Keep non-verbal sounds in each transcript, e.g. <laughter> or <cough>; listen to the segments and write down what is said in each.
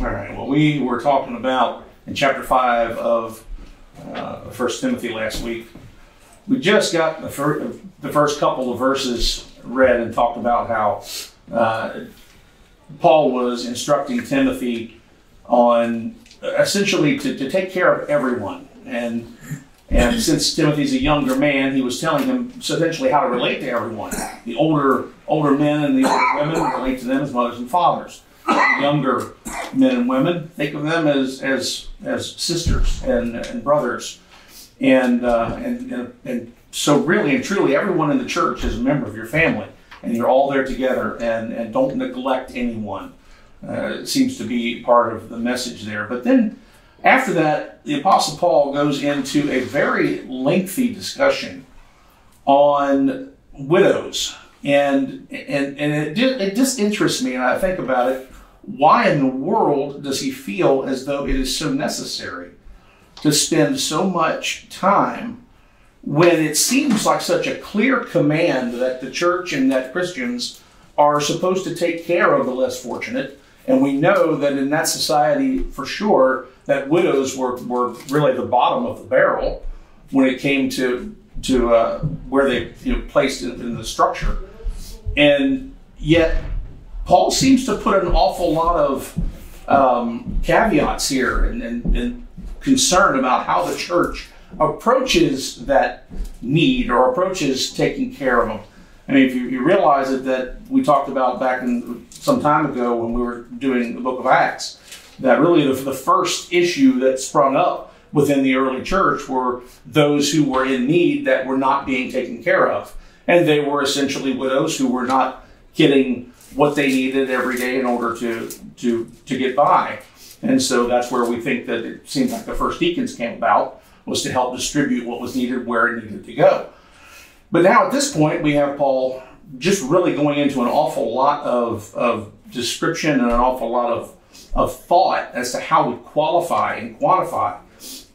All right. Well, we were talking about in chapter 5 of uh, 1 Timothy last week. We just got the, fir- the first couple of verses read and talked about how uh, Paul was instructing Timothy on essentially to, to take care of everyone. And and since Timothy's a younger man, he was telling him essentially how to relate to everyone. The older older men and the older women relate to them as mothers and fathers. Younger men and women think of them as as as sisters and, and brothers. And, uh, and, and and so really and truly, everyone in the church is a member of your family, and you're all there together. And and don't neglect anyone. Uh, seems to be part of the message there. But then after that, the Apostle Paul goes into a very lengthy discussion on widows. And, and, and it, it just interests me, and I think about it. Why in the world does he feel as though it is so necessary to spend so much time when it seems like such a clear command that the church and that Christians are supposed to take care of the less fortunate? And we know that in that society, for sure, that widows were, were really the bottom of the barrel when it came to to uh, where they you know, placed in, in the structure. And yet, Paul seems to put an awful lot of um, caveats here and, and, and concern about how the church approaches that need or approaches taking care of them. I mean, if you, you realize it, that we talked about back in some time ago when we were doing the book of Acts, that really the, the first issue that sprung up within the early church were those who were in need that were not being taken care of. And they were essentially widows who were not getting what they needed every day in order to, to, to get by. And so that's where we think that it seems like the first deacons came about was to help distribute what was needed where it needed to go. But now at this point, we have Paul just really going into an awful lot of, of description and an awful lot of, of thought as to how we qualify and quantify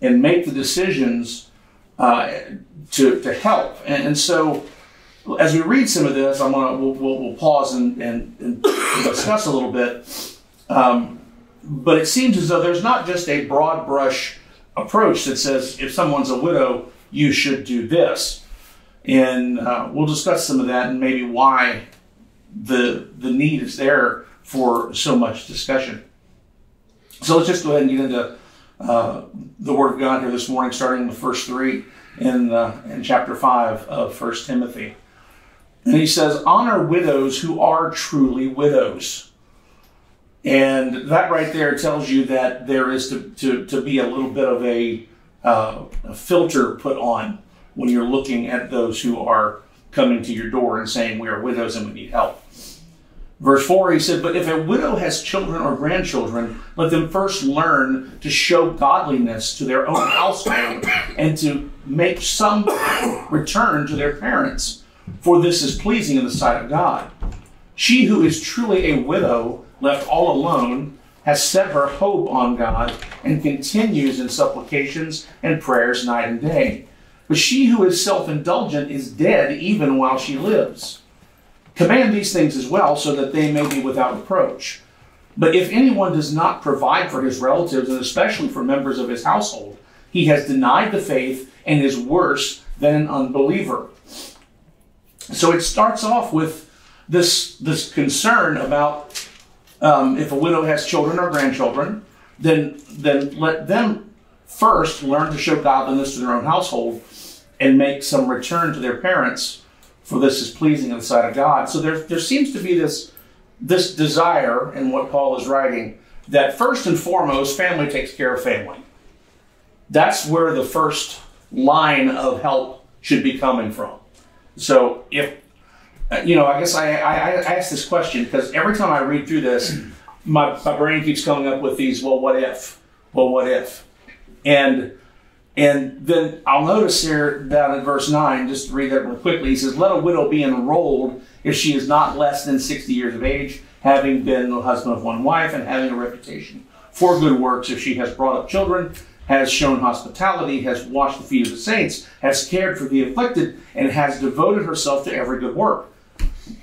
and make the decisions uh, to, to help. And, and, so as we read some of this, I'm gonna we'll, we'll, we'll pause and, and, and, <coughs> discuss a little bit. Um, but it seems as though there's not just a broad brush approach that says if someone's a widow, you should do this. And uh, we'll discuss some of that and maybe why the the need is there for so much discussion. So let's just go ahead and get into uh, the Word of God here this morning, starting the first 3 in, uh, in chapter 5 of 1 Timothy. And he says, Honor widows who are truly widows. And that right there tells you that there is to, to, to be a little bit of a, uh, a filter put on when you're looking at those who are coming to your door and saying, We are widows and we need help. Verse 4, he said, But if a widow has children or grandchildren, let them first learn to show godliness to their own household and to make some return to their parents, for this is pleasing in the sight of God. She who is truly a widow, left all alone, has set her hope on God and continues in supplications and prayers night and day. But she who is self indulgent is dead even while she lives. Command these things as well, so that they may be without reproach. But if anyone does not provide for his relatives, and especially for members of his household, he has denied the faith and is worse than an unbeliever. So it starts off with this, this concern about um, if a widow has children or grandchildren, then, then let them first learn to show godliness to their own household and make some return to their parents, for this is pleasing in the sight of God. So there, there seems to be this, this desire in what Paul is writing that first and foremost, family takes care of family. That's where the first line of help should be coming from. So if, uh, you know, I guess I, I, I ask this question because every time I read through this, <clears throat> my, my brain keeps coming up with these, well, what if? Well, what if? And and then I'll notice here down in verse 9, just to read that real quickly, he says, Let a widow be enrolled if she is not less than 60 years of age, having been the husband of one wife and having a reputation for good works, if she has brought up children, has shown hospitality, has washed the feet of the saints, has cared for the afflicted, and has devoted herself to every good work.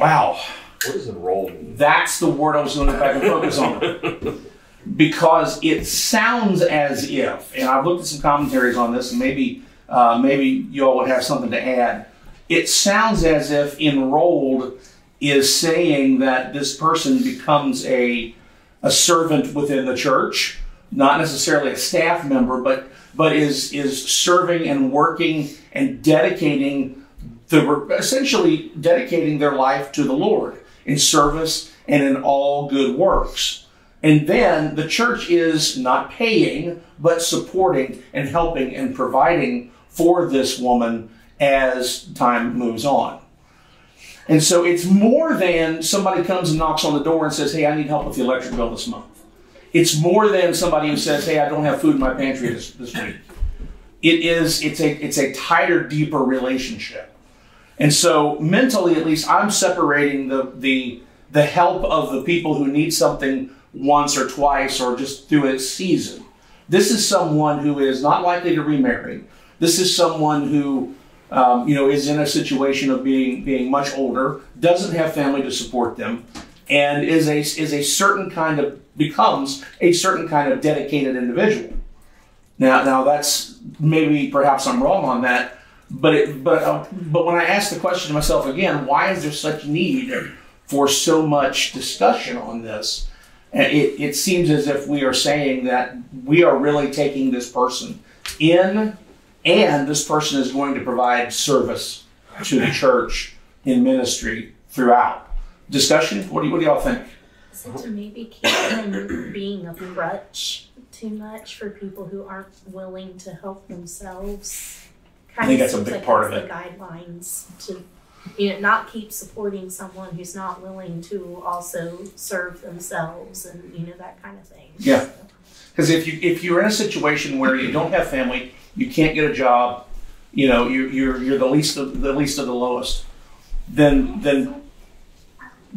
Wow. What does enroll mean? That's the word I was going to back and focus on. <laughs> Because it sounds as if, and I've looked at some commentaries on this, and maybe uh, maybe you all would have something to add. It sounds as if enrolled is saying that this person becomes a a servant within the church, not necessarily a staff member, but but is is serving and working and dedicating the essentially dedicating their life to the Lord in service and in all good works. And then the church is not paying, but supporting and helping and providing for this woman as time moves on. And so it's more than somebody comes and knocks on the door and says, Hey, I need help with the electric bill this month. It's more than somebody who says, Hey, I don't have food in my pantry this, this week. It is, it's a, it's a tighter, deeper relationship. And so mentally, at least, I'm separating the, the, the help of the people who need something once or twice or just through a season. This is someone who is not likely to remarry. This is someone who, um, you know, is in a situation of being being much older, doesn't have family to support them, and is a is a certain kind of becomes a certain kind of dedicated individual. Now, now that's maybe perhaps I'm wrong on that, but it, but uh, but when I ask the question to myself again, why is there such need for so much discussion on this? It, it seems as if we are saying that we are really taking this person in, and this person is going to provide service to the church in ministry throughout. Discussion? What do, what do y'all think? So to maybe keep from being a crutch too much for people who aren't willing to help themselves. I think that's a big like part of it. The guidelines to you know not keep supporting someone who's not willing to also serve themselves and you know that kind of thing. Yeah. So, Because if you if you're in a situation where you don't have family, you can't get a job, you know, you're you're, you're the least of the least of the lowest, then then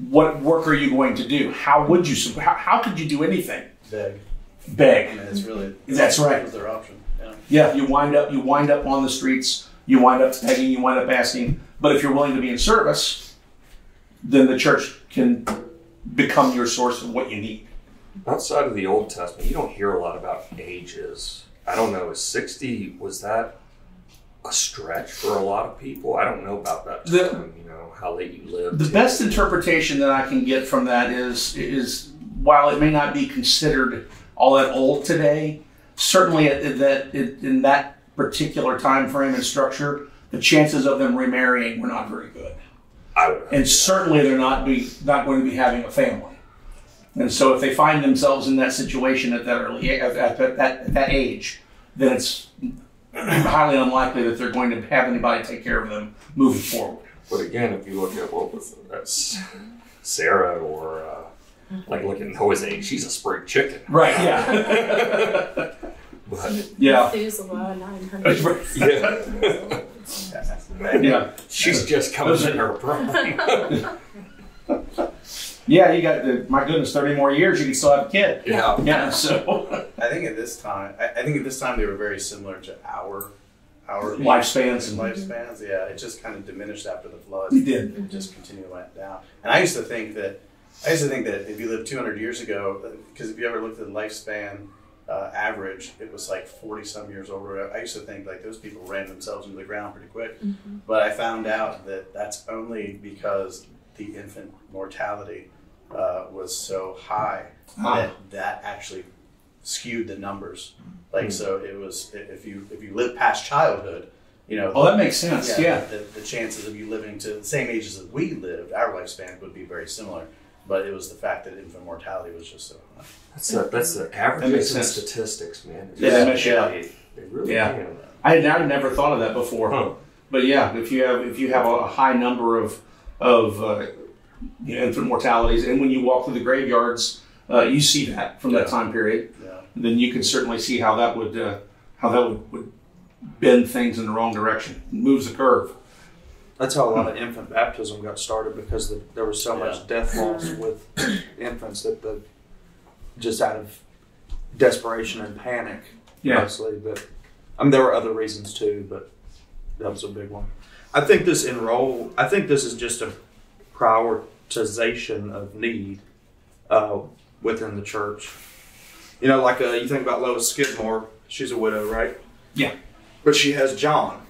what work are you going to do? How would you how, how could you do anything? beg. I Beg. mean, it's really That's right. Was their option? Yeah. Yeah, you wind up you wind up on the streets, you wind up begging, you wind up asking. But if you're willing to be in service, then the church can become your source of what you need. Outside of the Old Testament, you don't hear a lot about ages. I don't know. Is sixty was that a stretch for a lot of people? I don't know about that The- you know how late you lived. The best interpretation that I can get from that is is while it may not be considered all that old today, certainly at- that in that particular time frame and structure, the chances of them remarrying were not very good, I would. and certainly they're not be not going to be having a family. And so, if they find themselves in that situation at that early at that, at that, at that age, then it's highly unlikely that they're going to have anybody take care of them moving forward. But again, if you look at what was that's Sarah or uh, like looking at Noah's age, she's a spring chicken. Right? Yeah. But <laughs> Yeah. Methuselah, nine hundred. <laughs> yeah, Yeah. she's just coming in her prime. <laughs> Yeah, you got the, my goodness, 30 more years, you can still have a kid. yeah. Yeah, so <laughs> I think at this time, I, I think at this time they were very similar to our our Lifespans and- mm-hmm. lifespans. Yeah, it just kind of diminished after the flood. we did. It just continually went down. And I used to think that I used to think that if you lived 200 years ago, uh, because if you ever looked at the lifespan uh, average, it was like 40 some years older. I used to think like those people ran themselves into the ground pretty quick. Mm-hmm. But I found out that that's only because the infant mortality uh, was so high Ah. that that actually skewed the numbers. Like so, it was if you if you live past childhood, you know. Oh, that makes sense. Yeah. The, the chances of you living to the same ages that we lived, our lifespan would be very similar. But it was the fact that infant mortality was just so high. That's the that's the average That averages makes sense. statistics, man. Yeah, they mess you up. They, they really Yeah. can. I had, I never thought of that before. Huh. But yeah, if you have if you have a high number of of uh, you know, infant mortalities, and when you walk through the graveyards, uh, you see that from that time period, Yeah. then you can certainly see how that would uh, how that would, would bend things in the wrong direction, moves the curve. That's how a lot of infant baptism got started because the, there was so Yeah. much death loss with infants that the just out of desperation and panic, Yeah. mostly. But I mean, there were other reasons too, but that was a big one. I think this enroll. I think this is just a prioritization of need uh, within the church. You know, like uh, you think about Lois Skidmore, she's a widow, right? Yeah. But she has John.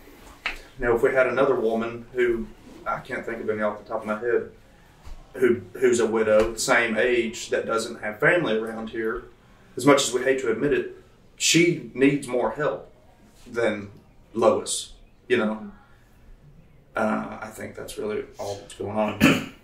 Now, if we had another woman who I can't think of any off the top of my head, who who's a widow, same age, that doesn't have family around here, as much as we hate to admit it, she needs more help than Lois. You know, uh, I think that's really all that's going on. <coughs>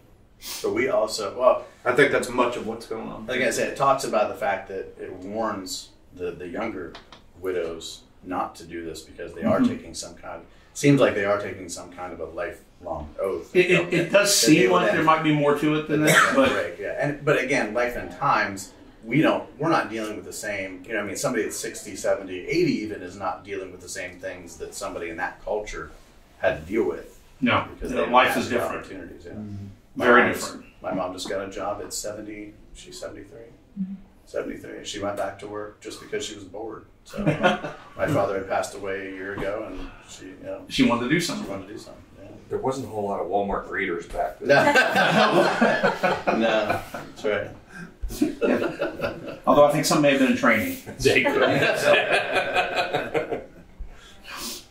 But we also, well, I think that's much of what's going on. like I said, it talks about the fact that it warns the, the younger widows not to do this because they are Mhm. taking some kind. Seems like they are taking some kind of a lifelong oath. It, it, it does seem like then- there might be more to it than that, but Right, yeah, and but again, life and times, we don't, we're not dealing with the same. You know, I mean, somebody that's 60, 70, 80 even is not dealing with the same things that somebody in that culture had to deal with no, because they life is the different. Opportunities, yeah. Mm-hmm. My Very mom's- different. My mom just got a job at 70. She's 73. Mm-hmm. 73. She went back to work just because she was bored. So <laughs> my father had passed away a year ago, and she, you know, She wanted to do she something. wanted to do something. Yeah. There wasn't a whole lot of Walmart greeters back then. No, <laughs> no, that's right. Although I think some may have been in training. They could. <laughs>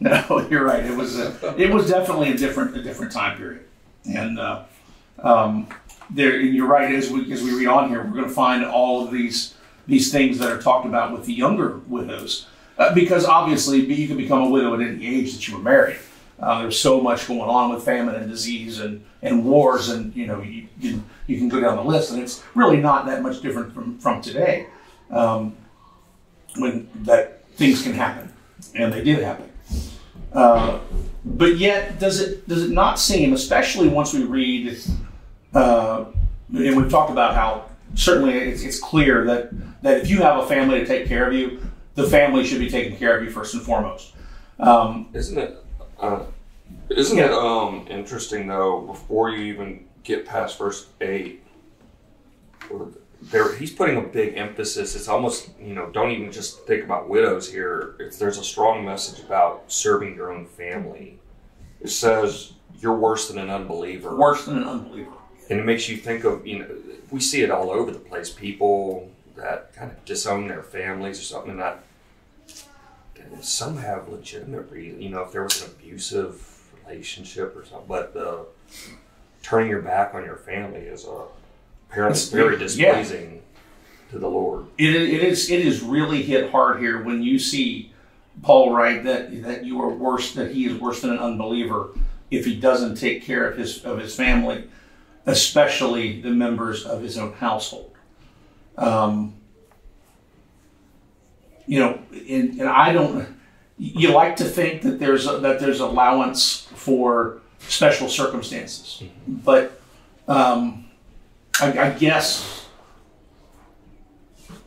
<laughs> No, you're right. It was a, it was definitely a different a different time period, and uh, um, there. And you're right. As we as we read on here, we're going to find all of these these things that are talked about with the younger widows, uh, because obviously you can become a widow at any age that you were married. Uh, there's so much going on with famine and disease and, and wars, and you know you, you you can go down the list, and it's really not that much different from from today, um, when that things can happen, and they did happen. Uh, but yet, does it does it not seem, especially once we read, uh, and we've talked about how certainly it's, it's clear that that if you have a family to take care of you, the family should be taking care of you first and foremost. Um, Isn't it? Uh, isn't it um, interesting though? Before you even get past verse eight, there he's putting a big emphasis. It's almost you know don't even just think about widows here. It's, there's a strong message about serving your own family. It says you're worse than an unbeliever. worse than an unbeliever. and it makes you think of you know we see it all over the place people that kind of disown their families or something And that some have legitimate reason you know if there was an abusive relationship or something but uh, turning your back on your family is a apparently It's- very yeah. displeasing to the lord It, it is it is really hit hard here when you see Paul write that that you are worse that he is worse than an unbeliever if he doesn't take care of his of his family, especially the members of his own household. Um, you know, and, and I don't. You like to think that there's a, that there's allowance for special circumstances, but um, I, I guess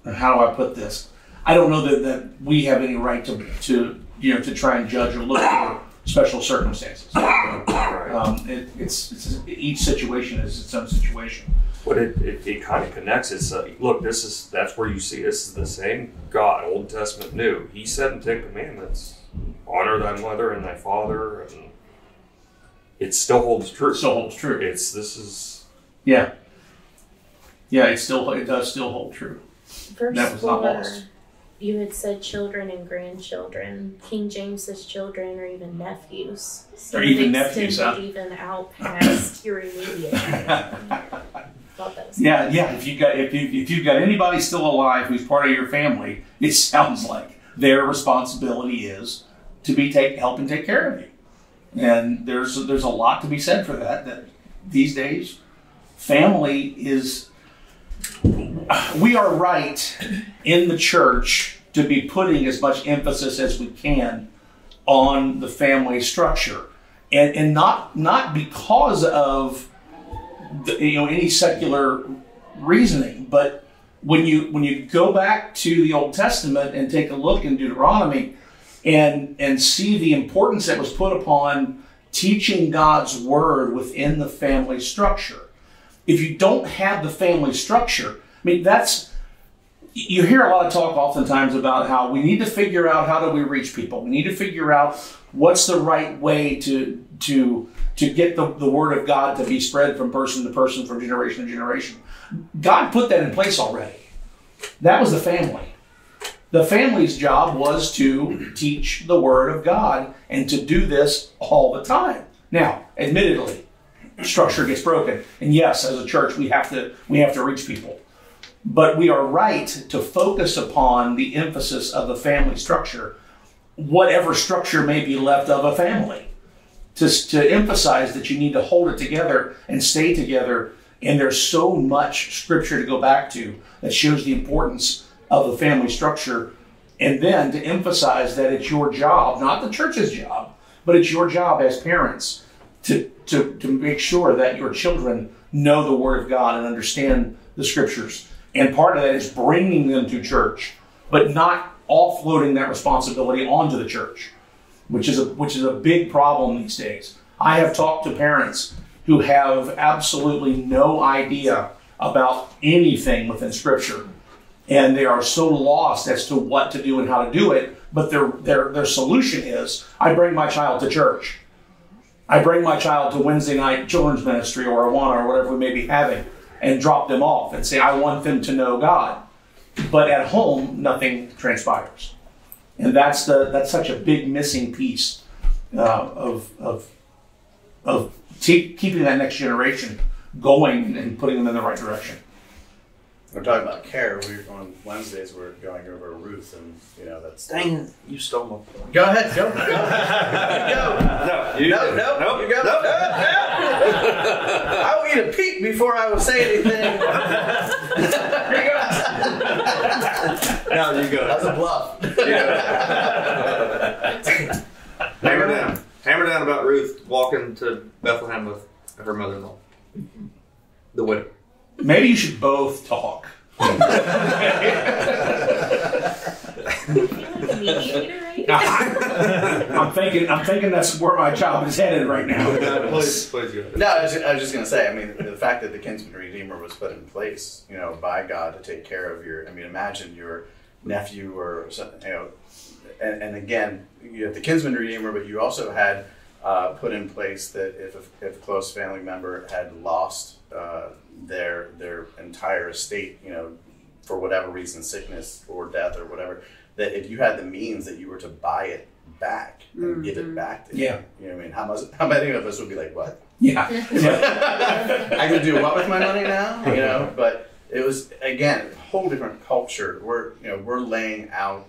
how do I put this? I don't know that, that we have any right to, to you know to try and judge or look for special circumstances. Um, it, it's, it's each situation is its own situation. but it, it, it kind of connects it's uh, look this is that's where you see this is the same god old testament new he said in ten commandments honor thy mother and thy father and it still holds true It still holds true. it's this is Yeah, yeah, it still it does still hold true. Verse That was not four, lost. you had said children and grandchildren. King James's children or even nephews. So Or even nephews, huh? even out past <laughs> your immediate. family. Thought that was Yeah, yeah. If you got if you if you've got anybody still alive who's part of your family, it sounds like their responsibility is to be take help and take care of you. And there's there's a lot to be said for that. That these days, family is. We are right in the church to be putting as much emphasis as we can on the family structure, and and not not because of the, you know any secular reasoning but when you when you go back to the old testament and take a look in deuteronomy and and see the importance that was put upon teaching god's word within the family structure if you don't have the family structure i mean that's you hear a lot of talk oftentimes about how we need to figure out how do we reach people. We need to figure out what's the right way to to to get the, the word of God to be spread from person to person, from generation to generation. God put that in place already. That was the family. The family's job was to teach the word of God and to do this all the time. Now, admittedly, structure gets broken. And yes, as a church, we have to we have to reach people. But we are right to focus upon the emphasis of the family structure, whatever structure may be left of a family. To, to emphasize that you need to hold it together and stay together. And there's so much scripture to go back to that shows the importance of the family structure. And then to emphasize that it's your job, not the church's job, but it's your job as parents to, to, to make sure that your children know the Word of God and understand the Scriptures. And part of that is bringing them to church, but not offloading that responsibility onto the church, which is a, which is a big problem these days. I have talked to parents who have absolutely no idea about anything within Scripture, and they are so lost as to what to do and how to do it. But their their their solution is, I bring my child to church. I bring my child to Wednesday night children's ministry or Awana or whatever we may be having and drop them off and say, I want them to know God. But at home, nothing transpires. And that's the that's such a big missing piece uh, of, of, of te- keeping that next generation going and putting them in the right direction. We're talking about care. We on Wednesdays we're going over Ruth, and you know that's. Dang it, you stole my point. Go ahead, go, go, <laughs> go. No, you No, no, Nope. you go. Nope. No, no. I want you to peek before I will say anything. Here you go. No, you go. That's a bluff. Hammer down. Hammer down about Ruth walking to Bethlehem with her mother-in-law, the widow. Maybe you should both talk. Mediator, right? <laughs> I'm thinking I'm thinking that's where my job is headed right now. please, please go. No, I was, I was just going to say. I mean, the fact that the kinsman redeemer was put in place, you know, by God to take care of your. I mean, imagine your nephew or something, you know, and, and again, you have the kinsman redeemer, but you also had uh, put in place that if a, if a close family member had lost uh, their their entire estate, you know, for whatever reason, sickness or death or whatever, that if you had the means that you were to buy it back and give it back to Yeah. him, you know what I mean? How much? How many of us would be like, what? Yeah. <laughs> yeah. I can do what with my money now? You <laughs> know, but it was again a whole different culture. We're you know we're laying out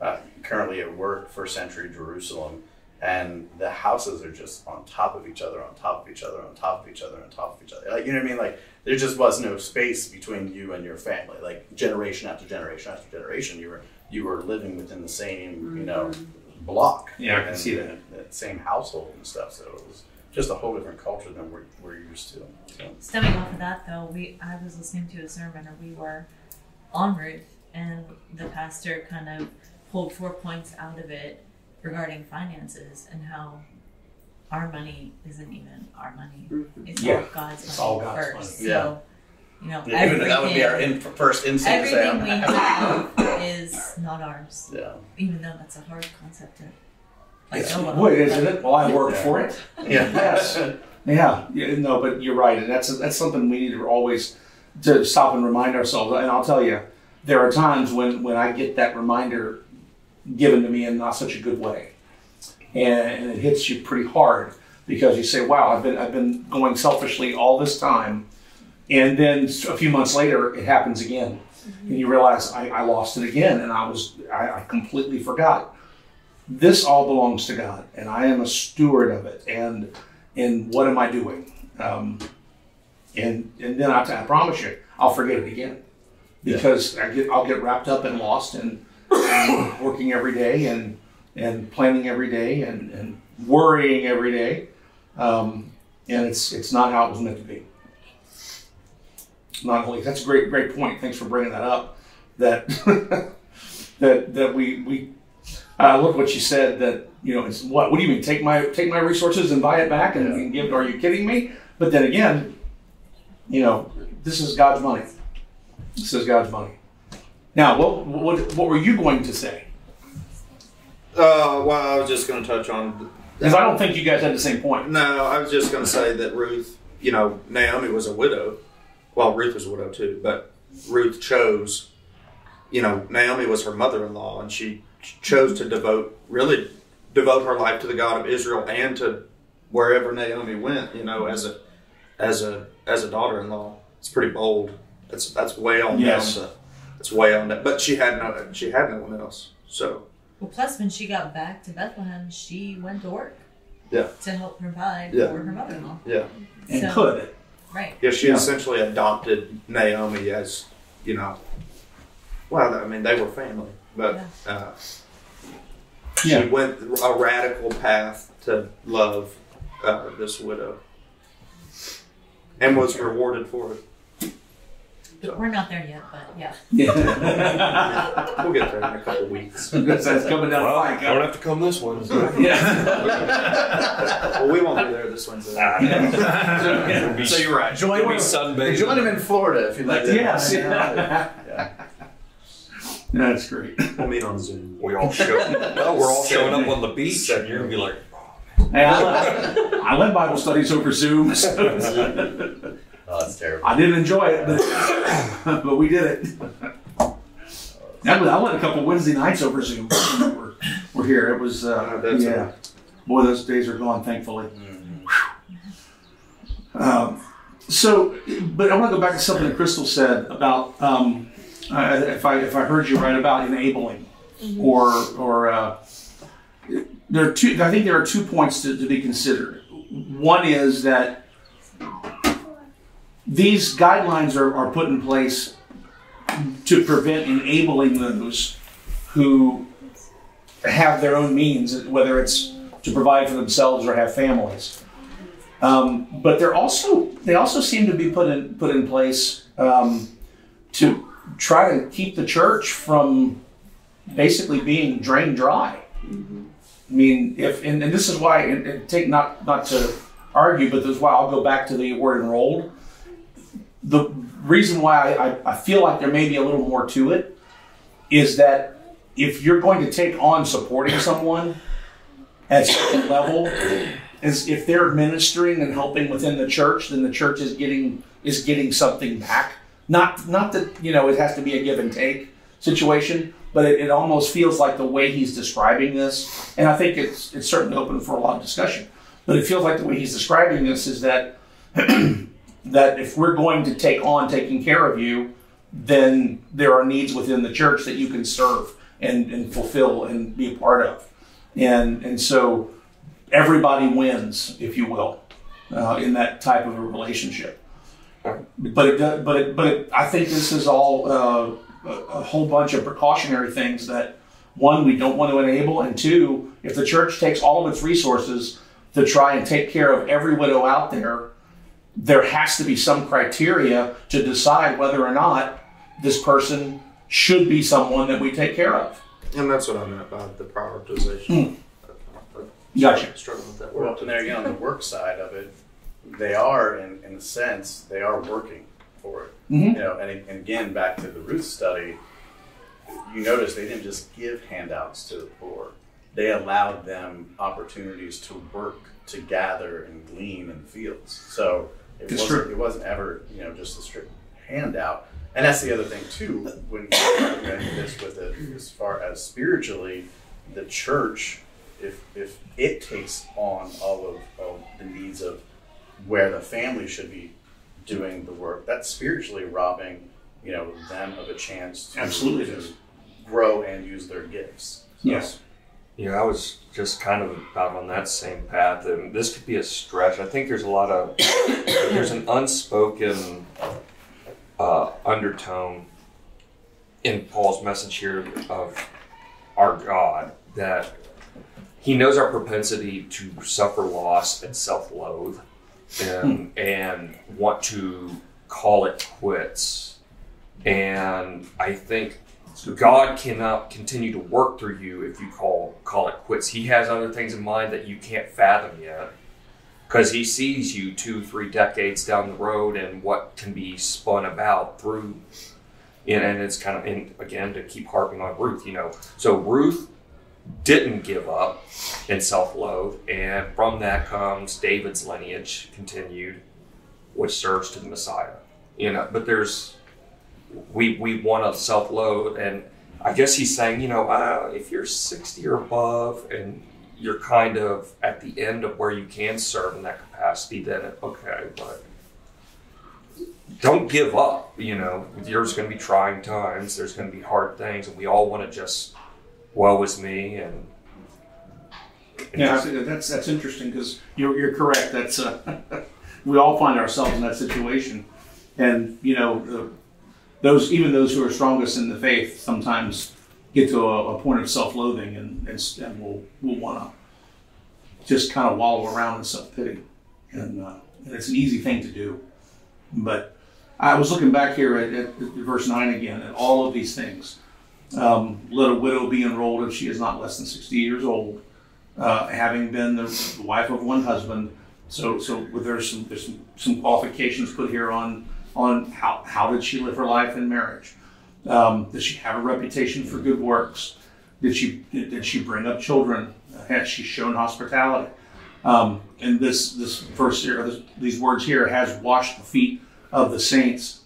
uh, currently at work first century Jerusalem, and the houses are just on top of each other, on top of each other, on top of each other, on top of each other. Like you know what I mean? Like there just was no space between you and your family. Like generation after generation after generation, you were you were living within the same you know mm-hmm. block. Yeah, I can see that. and the same household and stuff. So it was just a whole different culture than we're, we're used to. So. Stemming off of that, though, we I was listening to a sermon, or we were on Ruth, and the pastor kind of pulled four points out of it regarding finances and how our money isn't even our money; mm-hmm. it's Yeah, all God's it's money all God's first. money. So, you know, Yeah, even that would be our in, first instinct to say, Everything I'm we have <laughs> is not ours, Yeah. even though that's a hard concept to let It's, go of. what isn't it? Well, I worked Yeah. for it. <laughs> Yeah. Yes. Yeah, yeah, no, but you're right, and that's that's something we need to always to stop and remind ourselves. And I'll tell you, there are times when when I get that reminder given to me in not such a good way, and, and it hits you pretty hard because you say, "Wow, I've been I've been going selfishly all this time," and then a few months later, it happens again, and you realize I, I lost it again, and I was I, I completely forgot. This all belongs to God, and I am a steward of it, and and what am I doing? Um, and and then I, I promise you, I'll forget it again. Because I get I'll get wrapped up and lost and, and <coughs> working every day and and planning every day and, and worrying every day, um, and it's it's not how it was meant to be. Not only that's a great great point. Thanks for bringing that up. That <laughs> that that we we I look what you said that you know it's what what do you mean take my take my resources and buy it back and, and give it are you kidding me but then again you know this is God's money this is God's money Now, what, what, what were you going to say? Uh, well, I was just going to touch on. Because I don't think you guys had the same point. No, I was just going to say that Ruth, you know, Naomi was a widow. Well, Ruth was a widow too, but Ruth chose, you know, Naomi was her mother in law, and she chose to devote, really devote her life to the God of Israel and to wherever Naomi went, you know, as a as a as a daughter in law. It's pretty bold. That's that's way on Yes. down to it's way on that. But she had no she had no one else. So Well, plus when she got back to Bethlehem, she went to work. Yeah. To help provide Yeah. for her mother-in-law. yeah. And So- could. Right. Yeah, she Yeah. essentially adopted Naomi as, you know, well, I mean, they were family, but uh, she Yeah. went a radical path to love uh, this widow and was rewarded for it. But we're not there yet, but yeah. Yeah. <laughs> We'll get there in a couple weeks. <laughs> That's coming down the Well, pike. don't have to come this one. <laughs> Yeah. Well, we won't be there this Wednesday. Ah, so yeah you're right. Join You'll be him. sunbathing. Join him in Florida if you'd like to. Yes. hang. Yeah. That's great. We'll meet on Zoom. We all show. no, we're all showing up on the beach, and you're gonna be like, oh, Hey, I, led, I led Bible studies over Zoom. so Oh, that's terrible. I didn't enjoy it, but, <coughs> but we did it. I led, I led a couple Wednesday nights over Zoom. We're, we're here. It was, uh, Oh, that's yeah. Boy, those days are gone, thankfully. Um, so, but I want to go back to something that Crystal said about um, uh, if I if I heard you right about enabling, or or uh, there are two. I think there are two points to, to be considered. One is that these guidelines are, are put in place to prevent enabling those who have their own means, whether it's to provide for themselves or have families. Um, but they're also they also seem to be put in put in place um, to try to keep the church from basically being drained dry. I mean, if and, and this is why and, and take not not to argue, but this is why I'll go back to the word enrolled. The reason why I, I, feel like there may be a little more to it is that if you're going to take on supporting someone at some level, is if they're ministering and helping within the church, then the church is getting is getting something back. Not not that you know it has to be a give and take situation, but it, it almost feels like the way he's describing this, and I think it's it's certainly open for a lot of discussion. But it feels like the way he's describing this is that <clears throat> that if we're going to take on taking care of you, then there are needs within the church that you can serve and, and fulfill and be a part of. And, and so everybody wins, if you will, uh, in that type of a relationship. But it, but it, but it, I think this is all uh, a, a whole bunch of precautionary things that one we don't want to enable, and two, if the church takes all of its resources to try and take care of every widow out there, there has to be some criteria to decide whether or not this person should be someone that we take care of. And that's what I meant by the prioritization. Gotcha. Struggling with that Well, and there again, on the work side of it, they are, in, in a sense, they are working for it. Mhm. You know, and, and again, back to the Ruth study, you notice they didn't just give handouts to the poor; they allowed them opportunities to work, to gather and glean in the fields. So it wasn't it wasn't ever you know just a strict handout. And that's the other thing too. When you look at this with it, as far as spiritually, the church, if if it takes on all of, of the needs of where the family should be doing the work, that's spiritually robbing you know them of a chance to, Absolutely it to is. grow and use their gifts. Yes. Yeah, I was just kind of about on that same path, and this could be a stretch. I think there's a lot of there's an unspoken uh, undertone in Paul's message here of our God that He knows our propensity to suffer loss and self-loathe, and and want to call it quits. And I think God cannot continue to work through you if you call call it quits. He has other things in mind that you can't fathom yet, because He sees you two, three decades down the road and what can be spun about through, and, and it's kind of and again to keep harping on Ruth, you know. So Ruth didn't give up in self-loathe, and from that comes David's lineage continued, which serves to the Messiah. You know, but there's we we want to self load, and I guess he's saying, you know, uh, if you're 60 or above, and you're kind of at the end of where you can serve in that capacity, then okay, but don't give up. You know, there's going to be trying times. There's going to be hard things, and we all want to just, woe is me, and, Yeah, that's that's interesting because you're you're correct. That's uh, <laughs> we all find ourselves in that situation, and you know those even those who are strongest in the faith sometimes get to a, a point of self-loathing and and, and will will want to just kind of wallow around in self-pity, and uh, and it's an easy thing to do. But I was looking back here at, at, verse nine again, at all of these things. Um, let a widow be enrolled if she is not less than sixty years old uh, having been the, the wife of one husband. So, so there's some there's some, some qualifications put here on on how how did she live her life in marriage? Um, did she have a reputation for good works? Did she did, she bring up children? Has she shown hospitality? Um, and this this verse here, this, these words here, has washed the feet of the saints.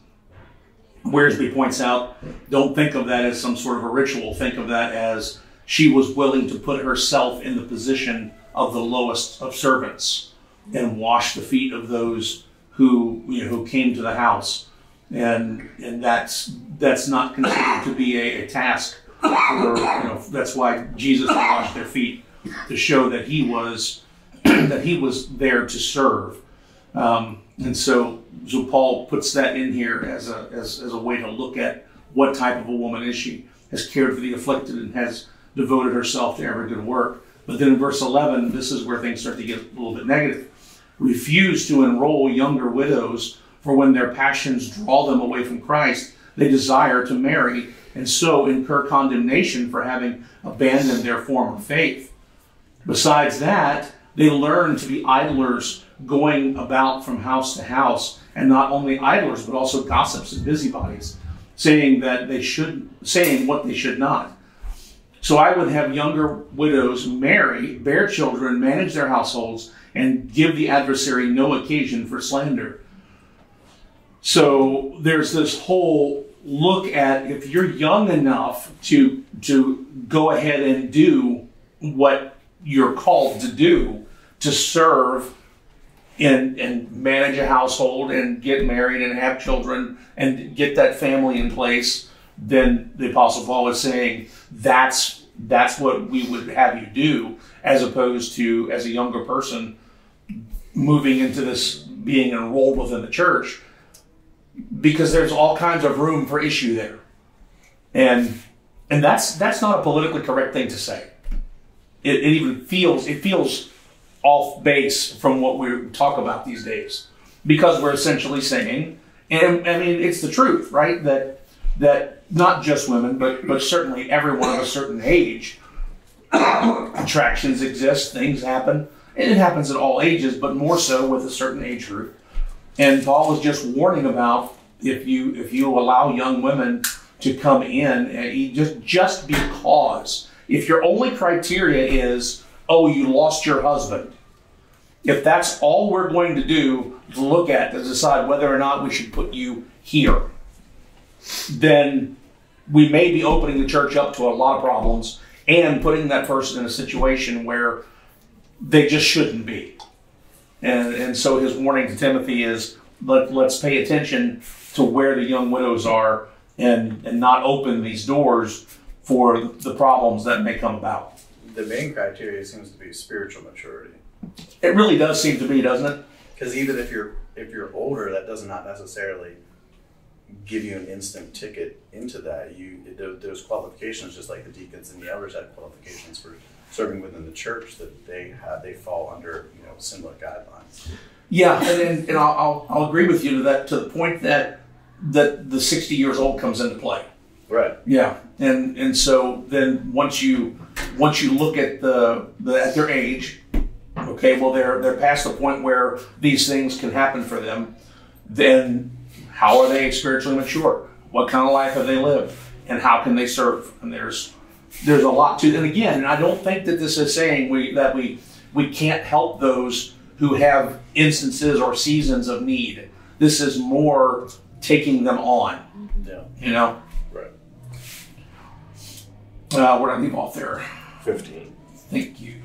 Wiersbe points out, don't think of that as some sort of a ritual. Think of that as she was willing to put herself in the position of the lowest of servants and wash the feet of those who you know who came to the house. And and that's that's not considered to be a, a task for you know that's why Jesus washed their feet to show that he was <clears throat> that he was there to serve. Um, and so, so Paul puts that in here as a, as, as a way to look at what type of a woman is she. Has cared for the afflicted and has devoted herself to every good work. But then in verse 11, this is where things start to get a little bit negative. Refuse to enroll younger widows, for when their passions draw them away from Christ, they desire to marry, and so incur condemnation for having abandoned their former faith. Besides that, they learn to be idlers going about from house to house, and not only idlers, but also gossips and busybodies, saying that they should, saying what they should not. So I would have younger widows marry, bear children, manage their households, and give the adversary no occasion for slander. So there's this whole look at if you're young enough to to go ahead and do what you're called to do to serve and and manage a household and get married and have children and get that family in place then the apostle paul is saying that's that's what we would have you do as opposed to as a younger person moving into this being enrolled within the church because there's all kinds of room for issue there. And and that's that's not a politically correct thing to say. It, it even feels it feels off base from what we talk about these days because we're essentially saying and i mean it's the truth right? That that not just women but but certainly everyone of a certain age attractions exist things happen and it happens at all ages but more so with a certain age group. And paul was just warning about if you if you allow young women to come in eh, you just just because. If your only criteria is oh you lost your husband if that's all we're going to do to look at to decide whether or not we should put you here then we may be opening the church up to a lot of problems and putting that person in a situation where they just shouldn't be. And and so his warning to timothy is let, let's pay attention to where the young widows are and and not open these doors for the problems that may come about. The main criteria seems to be spiritual maturity. it really does seem to be doesn't it? Because even if you're if you're older, that does not necessarily give you an instant ticket into that. You tho- those qualifications, just like the deacons and the elders had qualifications for serving within the church, that they have they fall under you know similar guidelines. Yeah, and, and, and I'll, I'll, I'll agree with you to that to the point that that the 60 years old comes into play. Right. Yeah, and and so then once you once you look at the, the at their age, okay, well they're they're past the point where these things can happen for them. Then how are they spiritually mature? What kind of life have they lived? And how can they serve? And there's there's a lot to and again, I don't think that this is saying we that we we can't help those who have instances or seasons of need. This is more taking them on, Yeah. you know? Right. Uh, where did I leave off there? 15. Thank you.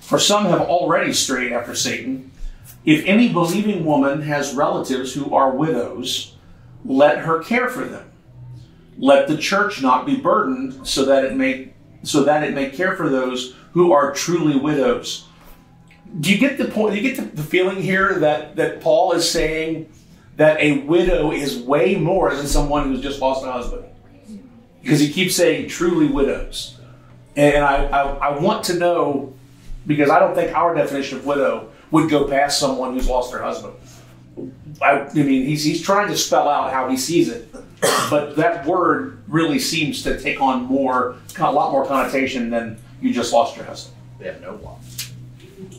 For some have already strayed after Satan. If any believing woman has relatives who are widows, let her care for them. Let the church not be burdened, so that it may so that it may care for those who are truly widows. Do you get the point? Do you get the, feeling here that that Paul is saying that a widow is way more than someone who's just lost a husband? Because he keeps saying truly widows. And I, I, I want to know, because I don't think our definition of widow would go past someone who's lost their husband. I, I mean, he's, he's trying to spell out how he sees it, but that word really seems to take on more, a lot more connotation than you just lost your husband. They have no one.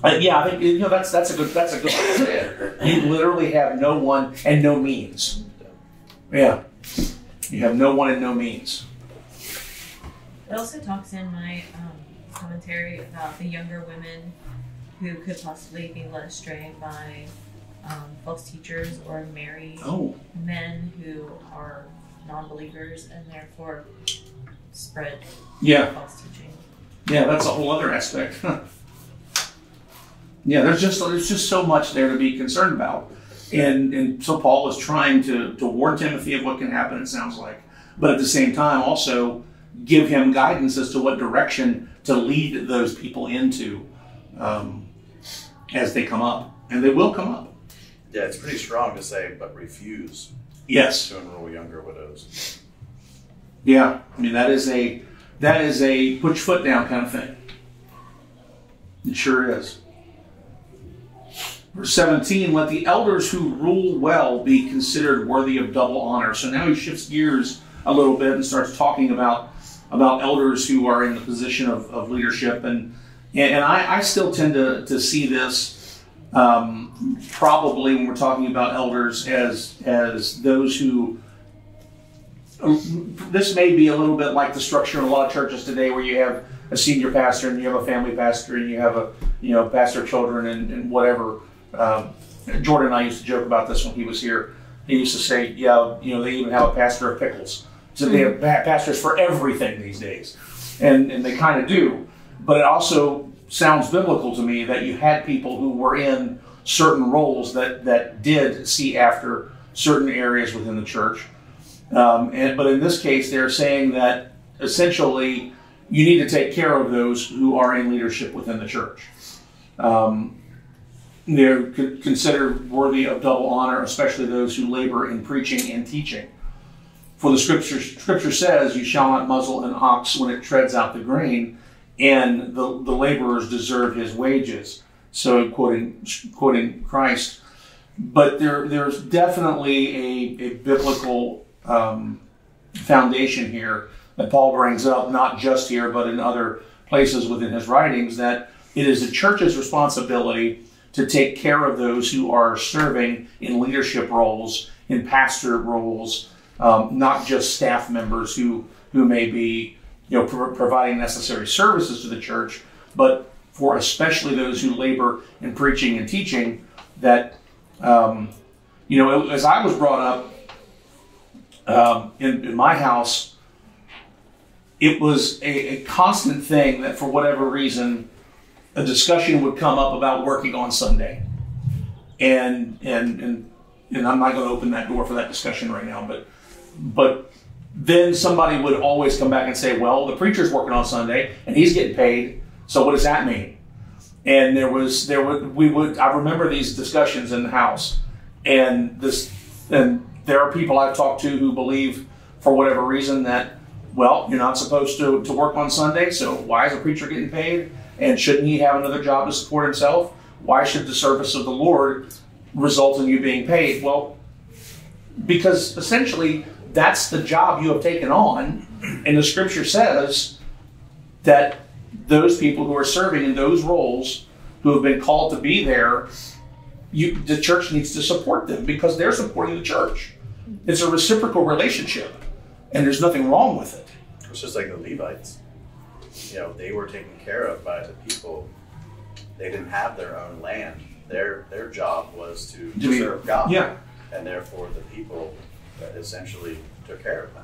Uh, yeah, I think you know that's that's a good that's a good. way to. You literally have no one and no means. Yeah, you have no one and no means. It also talks in my um, commentary about the younger women who could possibly be led astray by um, false teachers or marry Oh, men who are non-believers and therefore spread yeah. false teaching. Yeah, that's a whole other aspect. <laughs> yeah, there's just there's just so much there to be concerned about, and and so Paul is trying to to warn Timothy of what can happen. It sounds like, but at the same time also give him guidance as to what direction to lead those people into um, as they come up, and they will come up. Yeah, it's pretty strong to say, but refuse Yes. to enroll younger widows. Yeah, I mean that is a that is a put your foot down kind of thing. It sure is. Verse 17, let the elders who rule well be considered worthy of double honor. So now he shifts gears a little bit and starts talking about about elders who are in the position of, of leadership. And and I, I still tend to, to see this um, probably when we're talking about elders as as those who this may be a little bit like the structure in a lot of churches today where you have a senior pastor and you have a family pastor and you have a you know pastor children and, and whatever. Um, jordan and i used to joke about this when he was here. He used to say yeah you know they even have a pastor of pickles. So they have pastors for everything these days. And and they kind of do but it also sounds biblical to me that you had people who were in certain roles that that did see after certain areas within the church um, and, but in this case, they're saying that essentially you need to take care of those who are in leadership within the church. Um, they're considered worthy of double honor, especially those who labor in preaching and teaching. For the scripture, scripture says, "You shall not muzzle an ox when it treads out the grain," and the, the laborers deserve his wages. So, quoting quoting Christ, but there there's definitely a, a biblical um, foundation here that Paul brings up, not just here, but in other places within his writings, that it is the church's responsibility to take care of those who are serving in leadership roles, in pastor roles, um, not just staff members who who may be you know pro- providing necessary services to the church, but for especially those who labor in preaching and teaching. That um, you know, as I was brought up um, in, in my house, it was a, a constant thing that for whatever reason, a discussion would come up about working on Sunday. And, and, and, and I'm not going to open that door for that discussion right now, but, but then somebody would always come back and say, well, the preacher's working on Sunday and he's getting paid. So what does that mean? And there was, there would, we would, I remember these discussions in the house and this, and there are people I've talked to who believe, for whatever reason, that well, you're not supposed to, to work on Sunday, so why is a preacher getting paid? And shouldn't he have another job to support himself? Why should the service of the Lord result in you being paid? Well, because essentially that's the job you have taken on, and the scripture says that those people who are serving in those roles, who have been called to be there, you, the church needs to support them because they're supporting the church. it's a reciprocal relationship, and there's nothing wrong with it. It's just like the Levites. You know, they were taken care of by the people. They didn't have their own land. Their their job was to serve God. Yeah. And therefore, the people uh, essentially took care of them.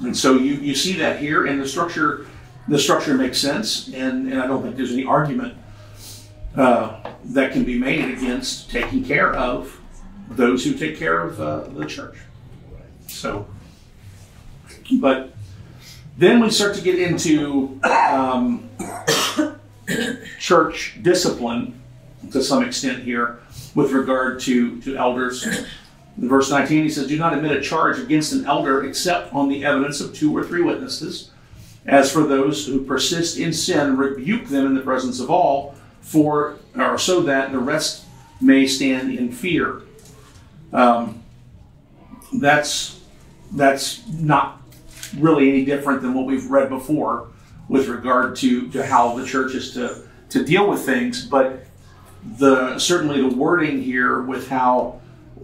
And so you, you see that here, and the structure the structure makes sense, and, and I don't think there's any argument uh, that can be made against taking care of those who take care of uh, the church. So, but then we start to get into um, church discipline to some extent here with regard to, to elders. In verse 19, he says, Do not admit a charge against an elder except on the evidence of two or three witnesses. As for those who persist in sin, rebuke them in the presence of all, for or so that the rest may stand in fear. Um, that's that's not really any different than what we've read before with regard to, to how the church is to, to deal with things, but the certainly the wording here with how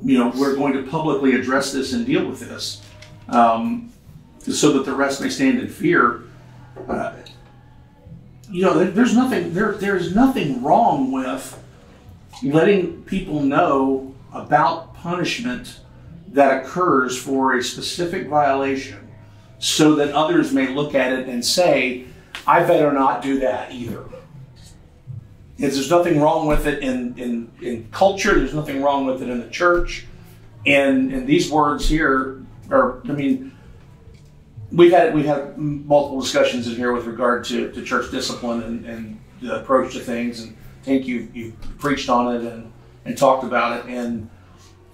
you know we're going to publicly address this and deal with this um, so that the rest may stand in fear. Uh, you know there, there's nothing there there's nothing wrong with letting people know about punishment that occurs for a specific violation so that others may look at it and say i better not do that either there's nothing wrong with it in, in, in culture, there's nothing wrong with it in the church. And, and these words here are, I mean, we've had we've had multiple discussions in here with regard to, to church discipline and, and the approach to things. And I think you you've preached on it and, and talked about it. And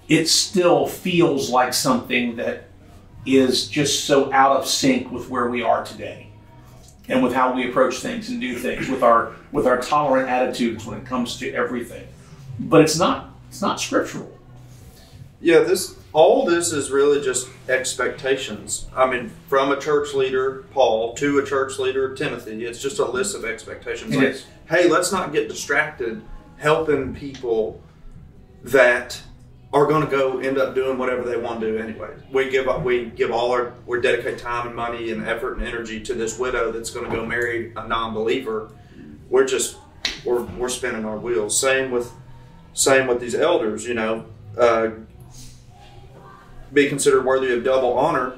it still feels like something that is just so out of sync with where we are today and with how we approach things and do things with our with our tolerant attitudes when it comes to everything but it's not it's not scriptural Yeah, this all this is really just expectations. I mean, from a church leader, Paul, to a church leader, Timothy. It's just a list of expectations. Like, hey, let's not get distracted helping people that are going to go end up doing whatever they want to do anyway. We give up, we give all our, we dedicate time and money and effort and energy to this widow that's going to go marry a non-believer. We're just, we're, we're spinning our wheels. Same with, same with these elders. You know, uh, be considered worthy of double honor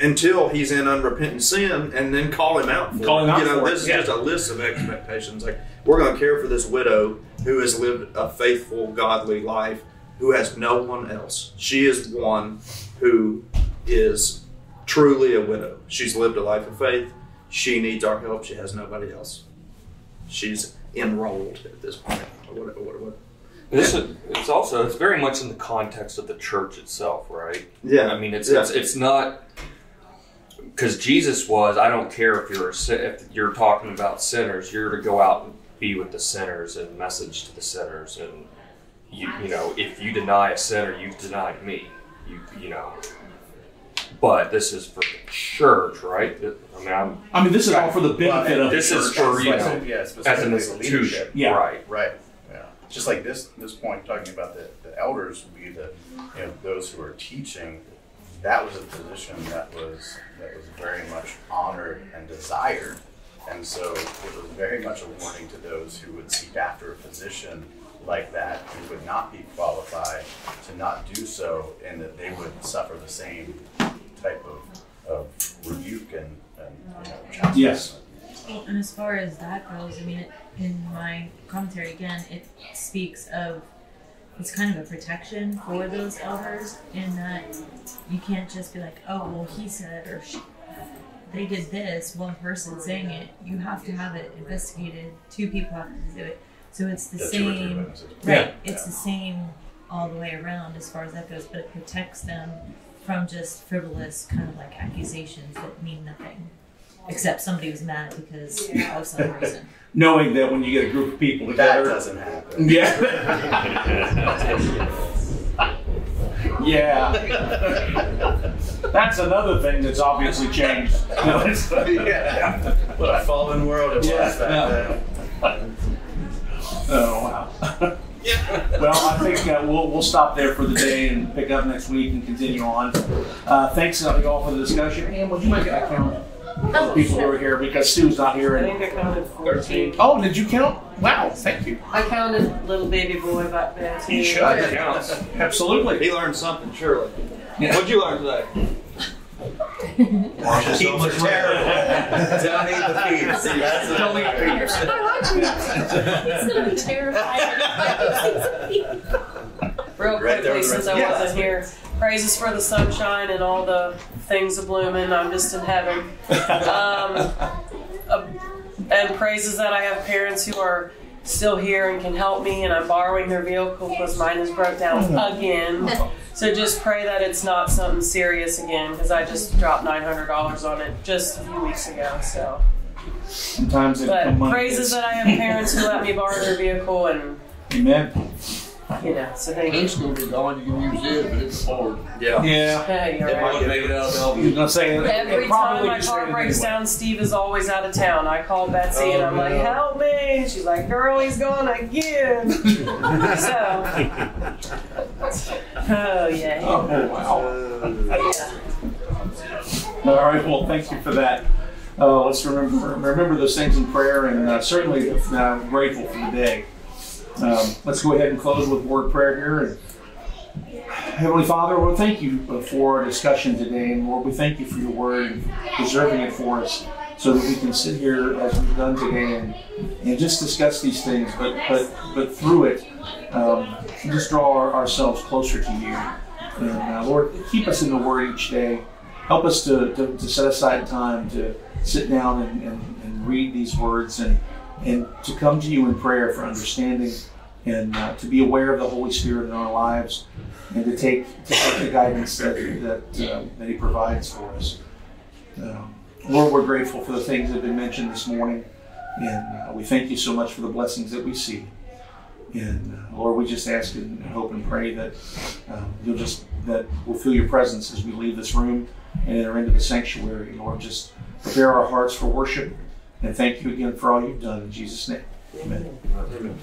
until he's in unrepentant sin, and then call him out. For Call him it. out You know, it, this is yeah. just a list of expectations. Like we're going to care for this widow who has lived a faithful, godly life, who has no one else. She is one who is truly a widow. She's lived a life of faith. She needs our help. She has nobody else. She's enrolled at this point. Or what, what, what. This is, it's also it's very much in the context of the church itself, right? Yeah, I mean, it's yeah. it's, it's not because Jesus was. I don't care if you're a, if you're talking about sinners. You're to go out and be with the sinners and message to the sinners, and you you know if you deny a sinner, you've denied me. You you know. But this is for the church, right? I mean, I'm, i mean this is all for the benefit of This the is church. for, you know, yeah, as specifically an institution, leadership. Yeah. right? Right. Yeah. Just like this this point talking about the, the elders would be the you know those who are teaching. That was a position that was that was very much honored and desired, and so it was very much a warning to those who would seek after a position like that who would not be qualified to not do so, and that they would suffer the same type of, of rebuke and, and you know chastisement. Yes. Well, and as far as that goes, I mean, it, in my commentary again, it speaks of it's kind of a protection for those elders in that you can't just be like, oh, well, he said or she, they did this, one person saying it. You have to have it investigated. Two people have to do it. So it's the The two or three same, right? Yeah. It's the same all the way around as far as that goes, but it protects them from just frivolous kind of like accusations that mean nothing. Except somebody was mad because of some reason. <laughs> knowing that when you get a group of people together, That together doesn't happen. yeah <laughs> yeah <laughs> that's another thing that's obviously changed yeah. What a fallen world it was Yeah, back yeah. then. Oh wow Yeah, Well, I think uh, we'll, we'll stop there for the day and pick up next week and continue on. Uh, thanks uh, y'all for the discussion. And would you make an account Oh, of people who are here because Sue's not here. I And, think I counted 14. oh, did you count? Wow, thank you. I counted little baby boy back there too. You should. Absolutely. He learned something, surely. Yeah. What'd you learn today? So much terrible. Don't eat the feeds. <laughs> That's Don't eat peas. It's gonna be terrifying. Real Right quickly, with since rest I of the- wasn't here, praises for the sunshine and all the things of blooming. I'm just in heaven. <laughs> Um, uh, and praises that I have parents who are still here and can help me, and I'm borrowing their vehicle because mine is broke down mm-hmm. again. So just pray that it's not something serious again, because I just dropped $900 on it just a few weeks ago. So, Sometimes it but become praises that I have parents who let me borrow their vehicle, and Amen. You know, so thank you. It's gonna be gone, you can use it, but it's hard. Yeah. Yeah. Hey, you're It right. might make it out of I was gonna say it- it Every time probably my just car made breaks anyway. down, Steve is always out of town. I call Betsy and Oh, I'm like, no. help me. And she's like, girl, he's gone again. <laughs> so, oh, yeah. Oh, wow. yeah. All right. Well, thank you for that. Uh, let's remember remember those things in prayer, and uh, certainly uh, grateful for the day. Um, let's go ahead and close with word prayer here. And Heavenly Father, Lord, thank you for our discussion today, and Lord, we thank you for your word and preserving it for us, so that we can sit here as we've done today and, and just discuss these things, but but but through it, um, just draw our, ourselves closer to you. And uh, Lord, keep us in the Word each day. Help us to, to, to set aside time to sit down and, and, and read these words and, and to come to you in prayer for understanding and uh, to be aware of the Holy Spirit in our lives and to take, to take the guidance that, that, uh, that He provides for us. Um, Lord, we're grateful for the things that have been mentioned this morning, and uh, we thank you so much for the blessings that we see. And uh, Lord, we just ask and hope and pray that um, you'll just that we'll feel your presence as we leave this room and enter into the sanctuary. Lord, just prepare our hearts for worship. And thank you again for all you've done in Jesus' name. Amen. Amen.